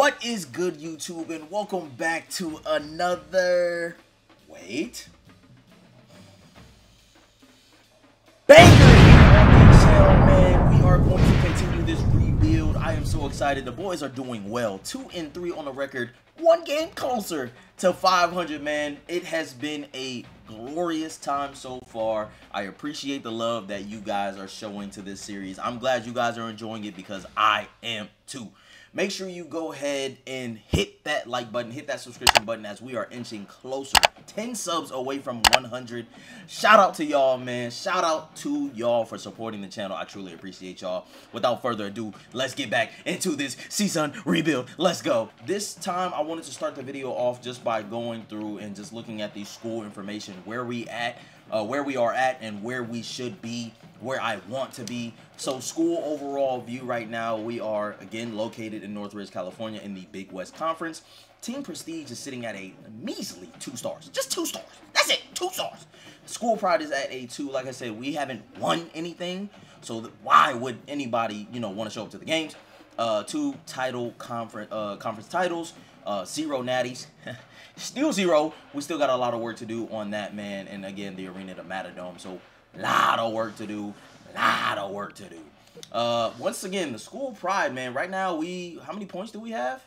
What is good, YouTube, and welcome back to another. Wait. Banger man. We are going to continue this rebuild. I am so excited. The boys are doing well. Two and three on the record. One game closer to 500, man. It has been a glorious time so far. I appreciate the love that you guys are showing to this series. I'm glad you guys are enjoying it because I am too make sure you go ahead and hit that like button, hit that subscription button as we are inching closer. 10 subs away from 100. Shout out to y'all, man. Shout out to y'all for supporting the channel. I truly appreciate y'all. Without further ado, let's get back into this season rebuild. Let's go. This time, I wanted to start the video off just by going through and just looking at the school information, where we at, uh, where we are at, and where we should be where I want to be. So school overall view right now, we are again located in Northridge, California in the Big West Conference. Team Prestige is sitting at a measly two stars. Just two stars. That's it. Two stars. School Pride is at a two. Like I said, we haven't won anything. So why would anybody, you know, want to show up to the games? Uh, two title conference uh, conference titles. Uh, zero natties. still zero. We still got a lot of work to do on that, man. And again, the arena, the Matadome. So lot of work to do. Lot of work to do. Uh, once again, the school pride, man. Right now, we how many points do we have?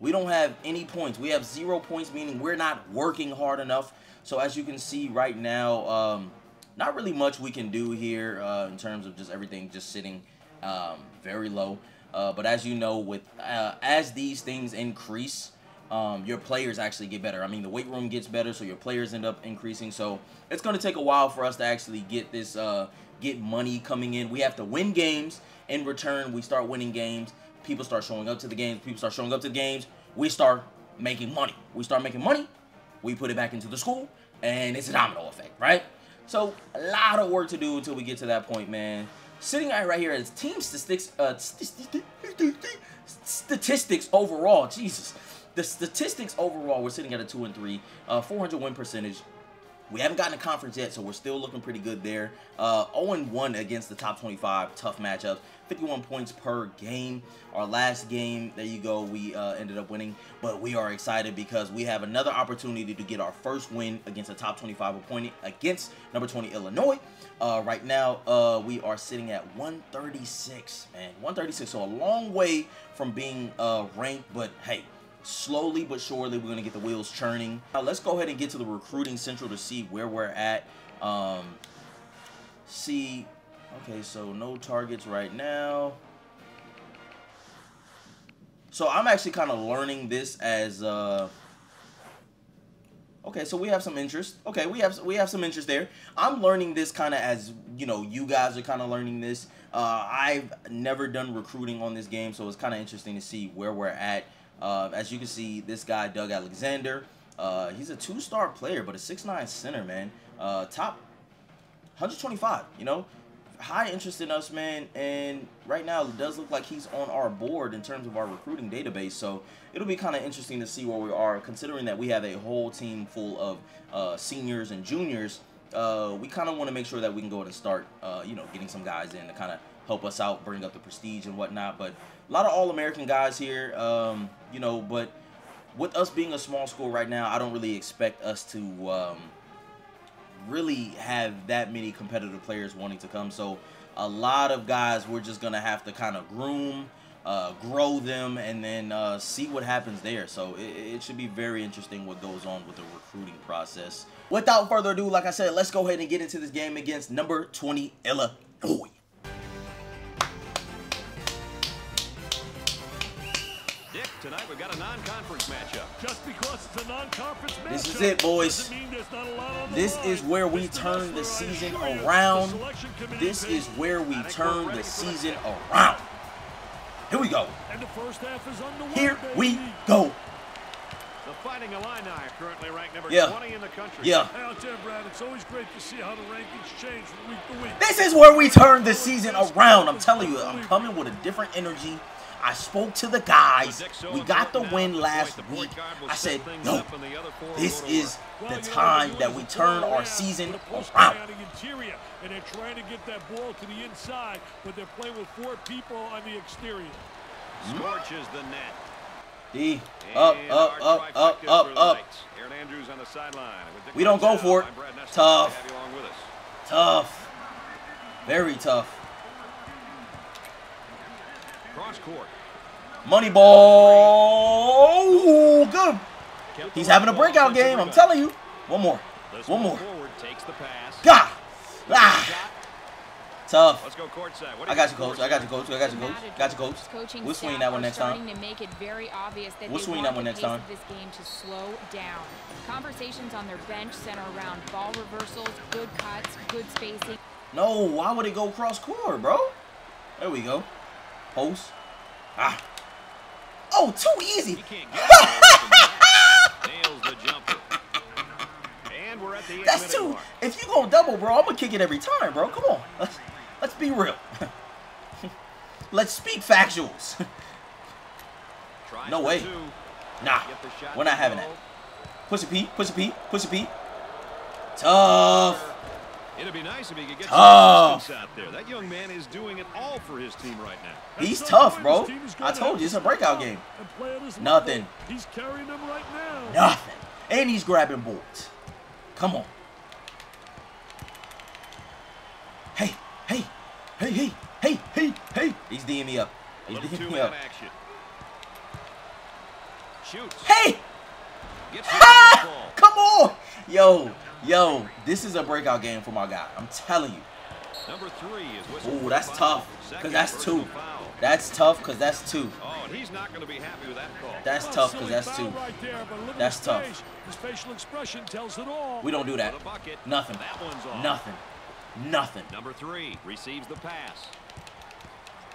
We don't have any points. We have zero points, meaning we're not working hard enough. So as you can see right now, um, not really much we can do here uh, in terms of just everything just sitting um, very low. Uh, but as you know, with uh, as these things increase, um, your players actually get better. I mean, the weight room gets better, so your players end up increasing. So it's going to take a while for us to actually get this, uh, get money coming in. We have to win games. In return, we start winning games. People start showing up to the games. People start showing up to the games. We start making money. We start making money. We put it back into the school, and it's a domino effect, right? So a lot of work to do until we get to that point, man. Sitting right here is team statistics, uh, statistics overall. Jesus. The statistics overall, we're sitting at a 2 and 3, uh, 400 win percentage. We haven't gotten a conference yet, so we're still looking pretty good there. Uh, 0-1 against the top 25, tough matchups. 51 points per game. Our last game, there you go, we uh, ended up winning. But we are excited because we have another opportunity to get our first win against a top 25 opponent against number 20 Illinois. Uh, right now, uh, we are sitting at 136, man. 136, so a long way from being uh, ranked, but hey, slowly but surely we're going to get the wheels churning. Now let's go ahead and get to the recruiting central to see where we're at. Um, see, okay, so no targets right now. So I'm actually kind of learning this as uh, Okay, so we have some interest. Okay, we have we have some interest there. I'm learning this kind of as you know, you guys are kind of learning this. Uh, I've never done recruiting on this game, so it's kind of interesting to see where we're at. Uh, as you can see, this guy, Doug Alexander, uh, he's a two-star player, but a 6'9 center, man. Uh, top 125, you know? High interest in us, man. And right now, it does look like he's on our board in terms of our recruiting database. So it'll be kind of interesting to see where we are, considering that we have a whole team full of uh, seniors and juniors. Uh, we kind of want to make sure that we can go ahead and start, uh, you know, getting some guys in to kind of help us out, bring up the prestige and whatnot. But a lot of All-American guys here, um, you know, but with us being a small school right now, I don't really expect us to um, really have that many competitive players wanting to come. So a lot of guys we're just going to have to kind of groom, uh, grow them, and then uh, see what happens there. So it, it, should be very interesting what goes on with the recruiting process. Without further ado, like I said, let's go ahead and get into this game against number 20 Illinois. Tonight we've got a non-conference matchup. Just because it's a non-conference matchup. This is it, boys. This is where we turn the season around. This is where we turn the season around. Here we go. And the first half is underway, Here we go. The Fighting Illini are currently ranked number yeah. 20 in the country. Yeah. Hey, I'll tell you, Brad, it's always great to see how the rankings change from week to week. This is where we turn the season around. I'm telling you, I'm coming with a different energy. I spoke to the guys. We got the win last week. I said, no, this is the time that we turn our season around. And they're trying to get that ball to the inside, but they're playing with four people on the exterior. Hmm? Scorches the net. D. Up, up, up, up, up, up. Aaron Andrews on the sideline. We don't go for it. I'm Brad Nessler. Tough. Glad to have you along with us. Tough. Very tough. Cross court. Money ball. Ooh, good. He's having a breakout game. I'm telling you. One more. One more. small forward takes the pass. Gah. Ah. Tough. Let's go courtside. What I got you, coach. I got you, coach. I got you, coach. Got you, coach. Coaching We'll swing that one next time. to make it very obvious that We'll swing that one next time. this game to slow down. Conversations on their bench center around ball reversals, good cuts, good spacing. No, why would it go cross court, bro? There we go. Post. Ah. Oh, too easy. He can't get it away from that. Nails the jumper. And we're That's too. If you gonna double, bro, I'm gonna kick it every time, bro. Come on. Let's let's be real. let's speak factuals. No way. nah, Get the shot we're not having that. Push it, Pete. Push it, Pete. Push it, Pete. Tough. It'd be nice if he could get Tough. out there. That young man is doing it all for his team right now. He's tough, bro. his team is I told you, it's a breakout game. and play at his Nothing. He's carrying them right now. Nothing. And he's grabbing boards. Come on. Hey, hey, hey, hey, hey, hey, hey. He's D'ing me up. He's little me up. Shoots. Hey! Gets the Ah! Come on! Yo, yo, this is a breakout game for my guy. I'm telling you. Number three is whistled Ooh, that's a tough. Because that's two. That's tough because that's two. Oh, he's not going to be happy with that call. That's Well, tough because that's two. Right there, but look at That's his tough. face. His facial expression tells it all. We don't do that. Bucket. Nothing. That one's. Nothing. Nothing. Number three receives the pass.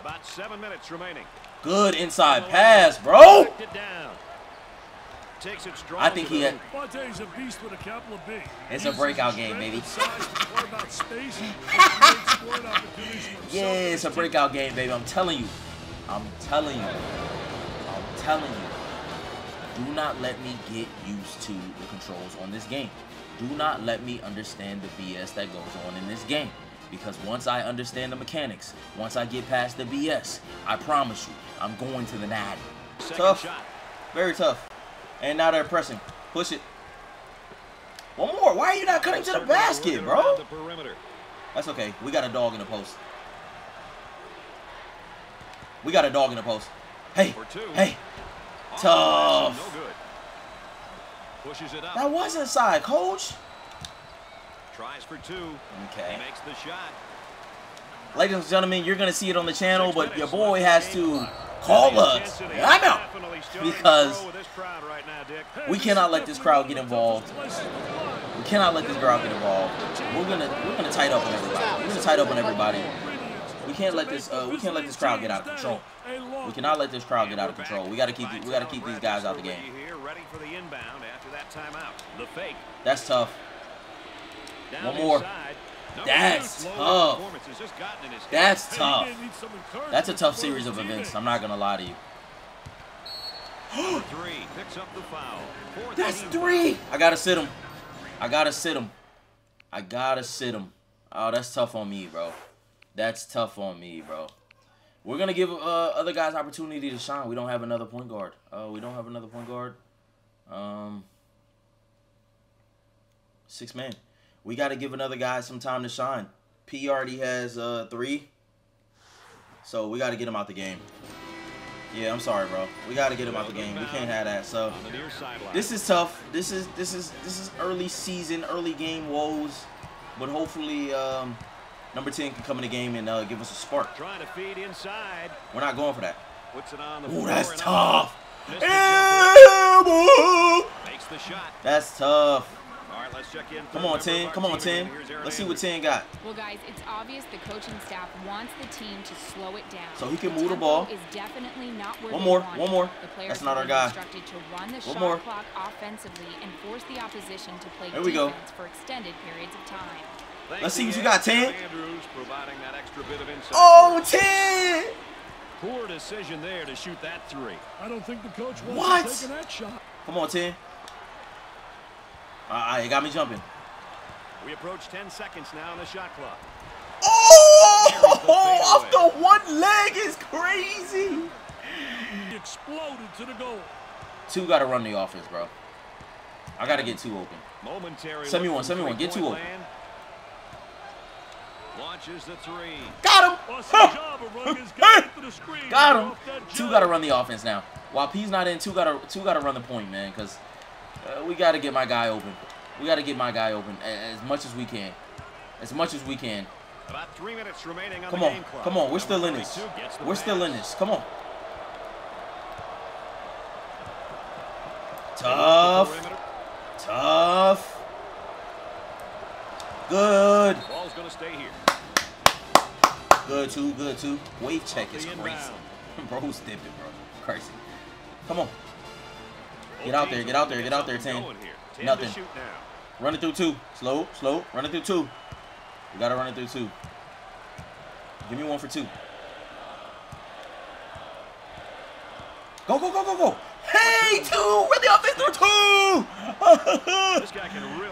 About seven minutes remaining. Good inside pass, bro. Backed it down. Takes it strong I think he had. Fonte's a beast with a capital B. It's a breakout game, baby. and size to play about space and create scoring opportunities for himself Yeah, it's a breakout game, baby. I'm telling you. I'm telling you. I'm telling you. Do not let me get used to the controls on this game. Do not let me understand the BS that goes on in this game. Because once I understand the mechanics, once I get past the BS, I promise you, I'm going to the natty. Second Tough. shot. Very tough. And now they're pressing. Push it. One more. Why are you not cutting to the basket, bro? around The perimeter. That's okay. We got a dog in the post. We got a dog in the post. Hey, hey. Tough. No good. Pushes it up. That was inside, coach. Tries for two. Okay. He makes the shot. Ladies and gentlemen, you're going to see it on the channel, but your boy has to call us. I'm out. definitely starting to Because grow with this crowd right now, Dick. Hey, We cannot let this crowd get involved. toughest places to play. We cannot let this crowd get involved. We're gonna we're gonna tight up on everybody. We're gonna tight up on everybody. We can't let this uh, we can't let this crowd get out of control. We cannot let this crowd get out of control. We gotta keep we gotta keep these guys out of the game. Here, ready for the inbound after that timeout. The fake. That's tough. One more. That's tough. performance has just gotten in his head. That's tough. may need some encouragement That's a tough series of events. I'm not gonna lie to you. Three picks up the foul. That's three. I gotta sit him. I gotta sit him. I gotta sit him. Oh, that's tough on me, bro. That's tough on me, bro. We're gonna give uh, other guys opportunity to shine. We don't have another point guard. Uh, we don't have another point guard. Um, six man. We got to give another guy some time to shine. P already has uh three, so we got to get him out the game. Yeah, I'm sorry, bro. We got to get him out the game. We can't have that. So. On the near sideline. This is tough. This is this is this is early season, early game woes, but hopefully um, number ten can come in the game and uh, give us a spark. Trying to feed inside. We're not going for that. Puts it on the Ooh, that's tough. Missed the jumper. Elbow! Makes the shot. That's tough right, let's check in. Come on, 10. Come on, 10. Let's see what 10 got. Well, guys, it's obvious the coaching staff wants the team to slow it down. So he can move the ball. Is definitely not where one more. One more. The That's not our guy. Instructed to run the one more. clock offensively and force the opposition to play there we go. for extended periods of time. Let's see what you got, 10. Oh, 10! Poor decision there to shoot that three. I don't think the coach wants what? to take that shot. Come on, 10. Uh, it got me jumping. We approach 10 seconds now on the shot clock. Oh, off the one leg is crazy. He exploded to the goal. Two got to run the offense, bro. I got to get two open. Momentary send me one, send me one. Get two open. Launches the three. Got him. got him. Two got to run the offense now. While P's not in, two got to two got to run the point, man, because – uh, we got to get my guy open. We got to get my guy open as much as we can. As much as we can. About three minutes remaining on Come the on. Come on. We're still in this. 32 gets the We're still in this. Come on. Tough. look the perimeter. Tough. Good. Ball's going to stay here. Good too. Good too. Wave check is crazy. inbound. Bro's dipping, bro. Crazy. Come on. Get out there, get out there, get out there, Something Tan. going here. Tan Nothing. To shoot now. Run it through two. Slow, slow. Run it through two. You gotta run it through two. Give me one for two. Go, go, go, go, go. Hey, two. Run the offense through two.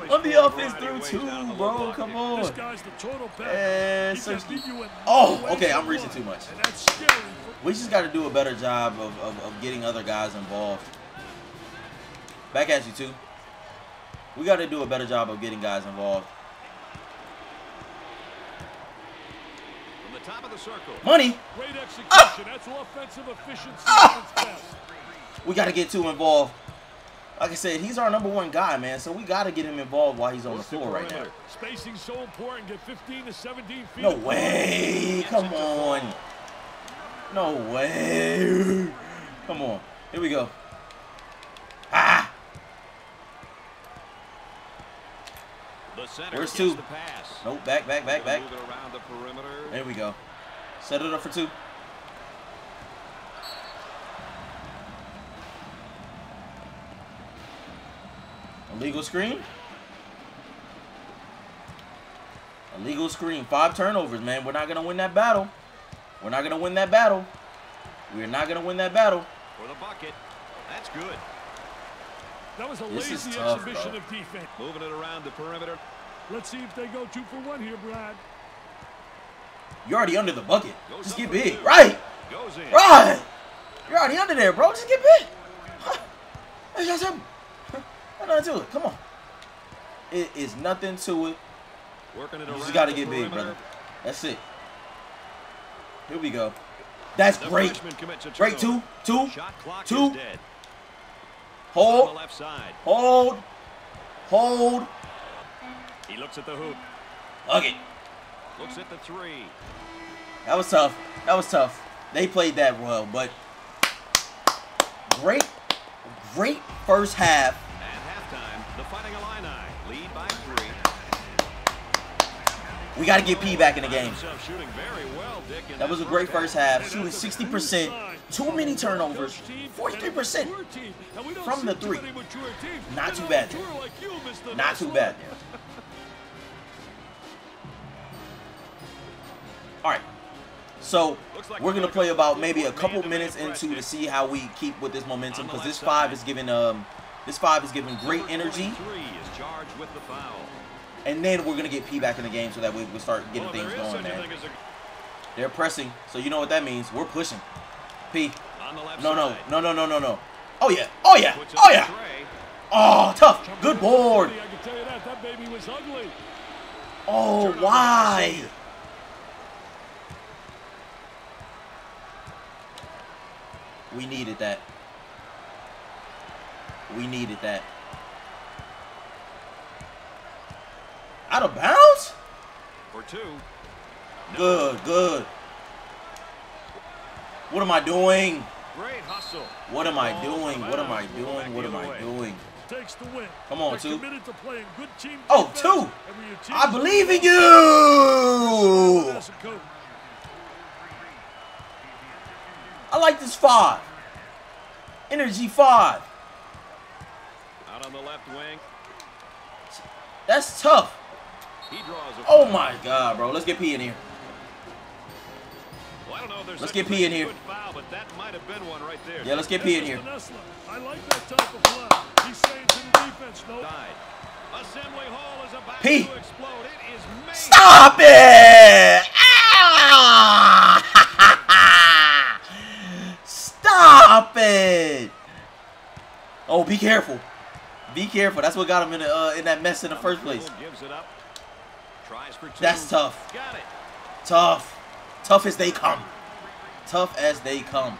Run the offense through two, bro. Come. On. guy's the total package. And He can Sersky. beat you in Oh, okay, I'm reaching too much. And that's scary. for- We just got to do a better job of, of, of getting other guys involved. Back at you, too. We got to do a better job of getting guys involved. From the top of the circle. Money. Great execution. Ah! That's offensive efficiency Ah! at its best. We got to get two involved. Like I said, he's our number one guy, man. So we got to get him involved while he's on the floor right now. Spacing so important. Get 15 to 17 feet. No way. Come on. No way. Come on. Here we go. Ah. The center Where's two? the. Nope. Back, back, back, back. Move it around the perimeter. There we go. Set it up for two. Illegal screen. Illegal screen. Five turnovers, man. We're not gonna win that battle. We're not gonna win that battle. We're not gonna win that battle. For the bucket. That's good. That was a This lazy tough, exhibition bro. of defense. Moving it around the perimeter. Let's see if they go two for one here, Brad. You're already under the bucket. Goes Just get big. two. Right. Goes in. Right. You're already under there, bro. Just get big. Huh. That's just him. Huh. Nothing to it. Come on. It is nothing to it. Working it You just gotta the get big, perimeter. brother. That's it. Here we go. That's The great. freshman commits a Great. Two. Two. Shot clock Two. is dead. On the Hold. left side. Hold. Hold. He looks at the hoop. Okay. Looks at the three. That was tough. That was tough. They played that well, but great, great first half. Halftime, the Fighting Illini lead by three. We got to get P back in the game. himself shooting very well, Dick, in That was a great first half. half. Shooting 60%. Too many turnovers. 43% from the three. Not too bad there. Not too bad there. All right. So we're gonna play about maybe a couple minutes into to see how we keep with this momentum because this five is giving um this five is giving great energy, is charged with the foul. and then we're gonna get P back in the game so that we can start getting Well, things going, man. thing as a- They're pressing, so you know what that means. We're pushing. P. on the left No, no, no, no, no, no, no. Oh yeah. Oh yeah. Oh yeah. Oh, tough. Good board. Oh, can tell you that. That baby was ugly. Oh, why? We needed that. We needed that. Out of bounds? For two. No. Good, good. What am I doing? Great hustle. What am I doing? What am I bounds. Move back doing? What am I doing? Takes the win. Come on, two. committed to good team Oh, two. and when your team I believe in you. as a coach. I like this five. Energy five. Out on the left wing. That's tough. He draws a Oh my god, bro. Let's get P in here. Well, I don't know Let's get a P thing in here. Foul, but that might have been one right there. Yeah, let's get P in here. here. is I like that type of play. He's saying to the defense, no. Side. Assembly Hall is about P. to explode. It is made. Stop it! Ah! Stop it! Oh, be careful. Be careful. That's what got him in, the, uh, in that mess in the first place. Gives it up. Tries for two. That's tough. Tough. Tough as they come. Tough as they come.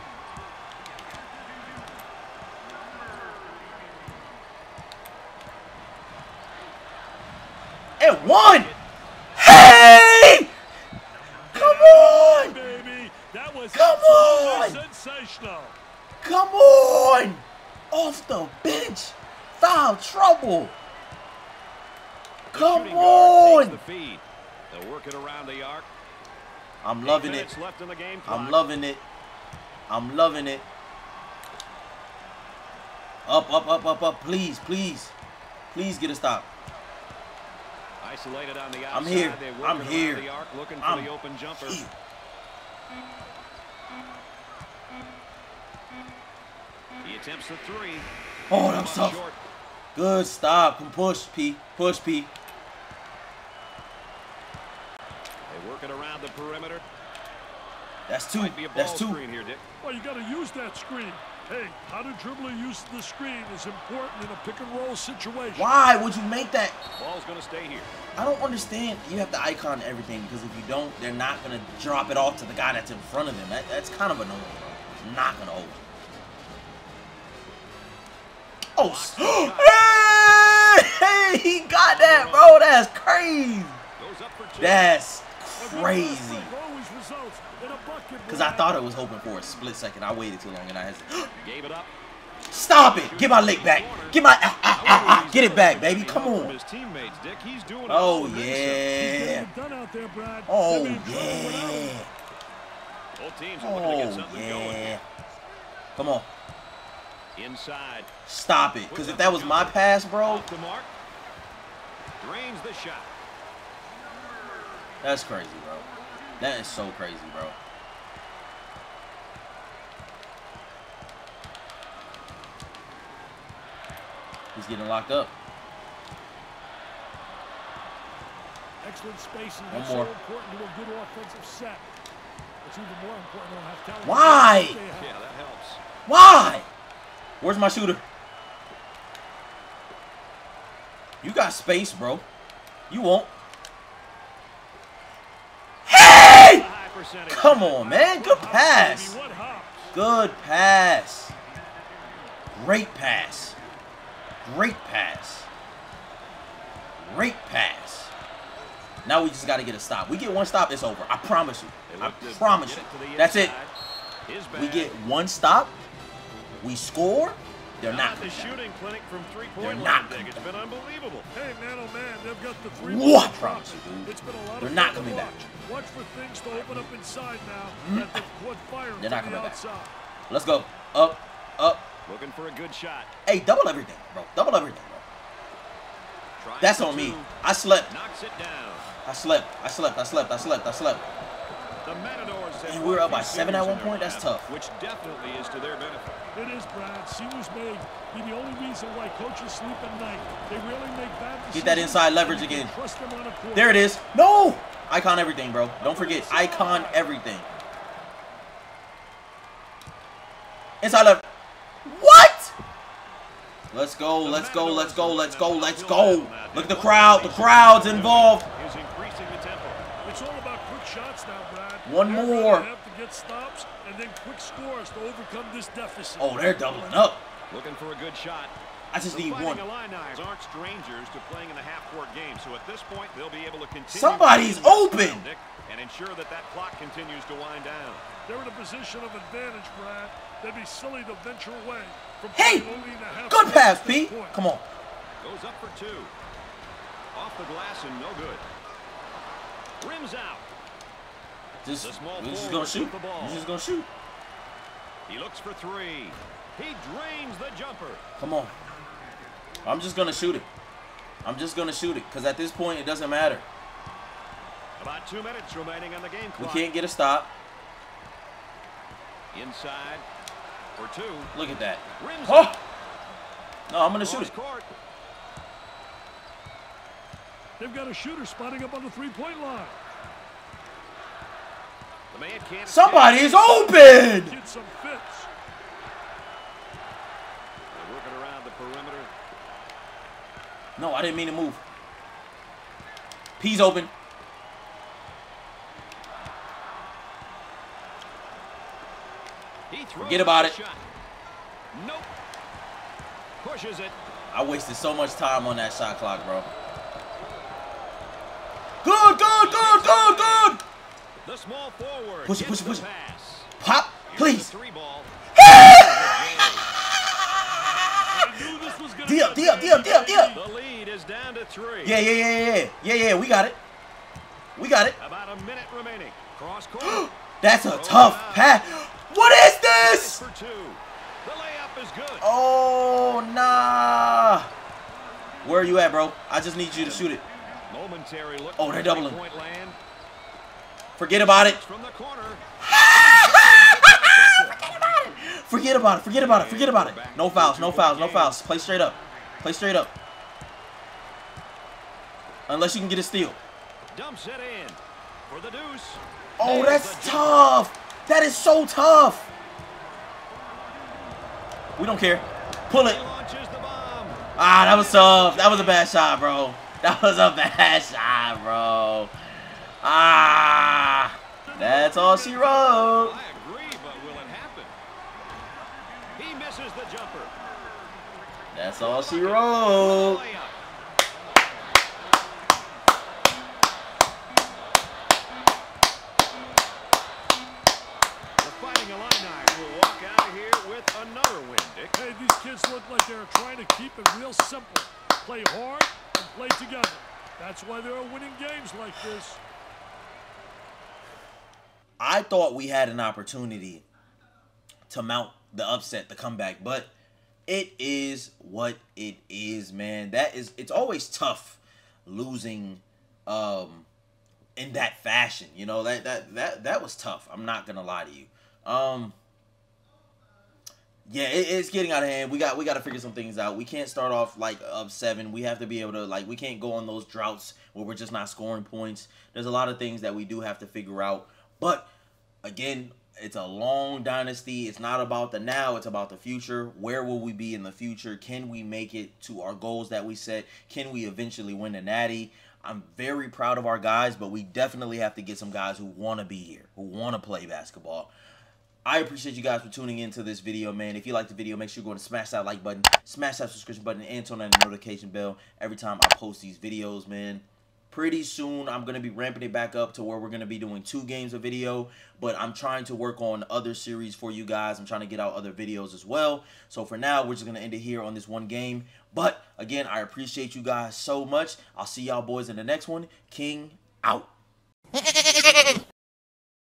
And one. Hey! Come on! Baby, that was Come on! Come on! Off the bench. Foul trouble. The Come shooting guard takes on! the feed. They'll work it around the arc. I'm loving it. left in the game I'm loving it. I'm loving it. Up, up, up, up, up. Please, please. Please get a stop. Isolated on the outside. I'm here. I'm here. The arc, looking for I'm the open jumper. here. He attempts the three. Oh, that was up tough. short. Good stop. Come push, P. Push, P. They work it around the perimeter. That's two. Might be a ball That's two. screen here, Dick. Well, you got to use that screen. Hey, how the dribbler uses the screen is important in a pick and roll situation. Why would you make that? Ball's going to stay here. I don't understand. You have to icon everything because if you don't, they're not gonna drop it off to the guy that's in front of them. That, that's kind of annoying, bro. Not gonna hold. Oh, hey, he got that, bro. That's crazy. That's crazy. Because I thought I was hoping for a split second. I waited too long and I Gave it. Stop it. Get my leg back. Get my ah, ah, ah, ah. Get it back, baby. Come on. Oh yeah. Oh yeah. Oh yeah. Come on. Inside. Stop it. Because if that was my pass, bro, Off the mark. Drains the shot. that's crazy, bro. That is so crazy, bro. He's getting locked up. Excellent spacing. One That's more. so important to a good offensive set. It's even more important to have talent. Why? Yeah, that helps. Why? Where's my shooter? You got space, bro. You won't. Hey! Come on, man. Good pass. Baby, what hops? Good pass. Great pass. Great pass. Great pass. Now we just got to get a stop. We get one stop, it's over. I promise you. I promise you. That's it. We get one stop. We score. They're Not not. the coming back. shooting clinic from They're three-point not line, Dick. coming It's been unbelievable. Hey, man, oh man, they've got the three. What? point Promise you, dude. It's been a lot They're of not fun to coming back. watch. Watch for things to open up inside now. Hmm? That they've caught fire They're from not the coming back. Let's go. Up, up. Looking for a good shot. Hey, double everything, bro. Double everything, bro. Tries That's for on me. I slept. Knocks it down. I slept. I slept. I slept. I slept. I slept. The Matadors have And we were up by quite a few seven at one point? That's tough. Which definitely is to their benefit. It is, Brad. Seniors may be the only reason why coaches sleep at night. They really make bad decisions. Get that inside leverage and you can again. Trust them on a court. There it is. No! Icon everything, bro. Don't forget. Icon everything. Inside left. What? Let's go. Let's go. Let's go. Let's go. Let's go. Look at the crowd. The crowd's involved. Is increasing the tempo. It's all about quick shots now, Brad. One They're more. have to get stops and then quick scores to overcome this deficit. Oh, they're doubling up. Looking for a good shot. I just The need Fighting one. Illini aren't strangers to playing in the half-court game, so at this point they'll be able to continue. Somebody's to win this open. and ensure that that clock continues to wind down. They're in a position of advantage, Brad. They'd be silly to venture away from Hey! playing only in the half Good pass, at this P. point. Come on. Goes up for two. Off the glass and no good. Rims out. Just, The we're just gonna shoot. the ball. We're just gonna shoot. He looks for three. He drains the jumper. Come on. I'm just gonna shoot it. I'm just gonna shoot it. Cause at this point it doesn't matter. About two minutes remaining on the game clock. We can't get a stop. Inside for two. Look at that. Rims Oh! No, I'm gonna shoot it. court. They've got a shooter spotting up on the three-point line. The man can't Somebody escape. is open! Get some fits. They're working around the open! No, I didn't mean to move. P's open. Forget about it. Nope. Pushes it. I wasted so much time on that shot clock, bro. Good, good, good, good, good. The small forward. Push it, push it, push it. Pop, please. the three ball. I knew this was gonna D up, D up, D up, D up, D up. The lead is down to three. Yeah, yeah, yeah, yeah, yeah, yeah. We got it. We got it. About a minute remaining. Cross court. That's a tough pass. What is this? for two. The layup is good. Oh, nah. Where are you at, bro? I just need you to shoot it. Momentary look. Oh, they're doubling. three-point land. Forget about it. From the corner. Forget about it. Forget about it. Forget about it. No fouls. No fouls. No fouls. Play straight up. Play straight up. Unless you can get a steal. Dumps it in. For the deuce. Oh, that's tough. That is so tough. We don't care. Pull it. He launches the bomb. Ah, that was tough. That was a bad shot, bro. That was a bad shot, bro. Ah, that's all she wrote. I agree, but will it happen? He misses the jumper. That's all she wrote. The Fighting Illini will walk out of here with another win, Hey, these kids look like they're trying to keep it real simple. Play hard and play together. That's why they're winning games like this. I thought we had an opportunity to mount the upset, the comeback, but it is what it is, man. That is it's always tough losing um in that fashion. You know, that that that that was tough. I'm not going to lie to you. Um yeah, it, it's getting out of hand. We got we got to figure some things out. We can't start off like up seven. We have to be able to like we can't go on those droughts where we're just not scoring points. There's a lot of things that we do have to figure out. But again, it's a long dynasty. It's not about the now, it's about the future. Where will we be in the future? Can we make it to our goals that we set? Can we eventually win the natty? I'm very proud of our guys, but we definitely have to get some guys who want to be here, who want to play basketball. I appreciate you guys for tuning into this video, man. If you like the video, make sure you go and smash that like button, smash that subscription button, and turn on the notification bell every time I post these videos, man. Pretty soon, I'm going to be ramping it back up to where we're going to be doing two games of video, but I'm trying to work on other series for you guys. I'm trying to get out other videos as well. So for now, we're just going to end it here on this one game. But again, I appreciate you guys so much. I'll see y'all boys in the next one. King out.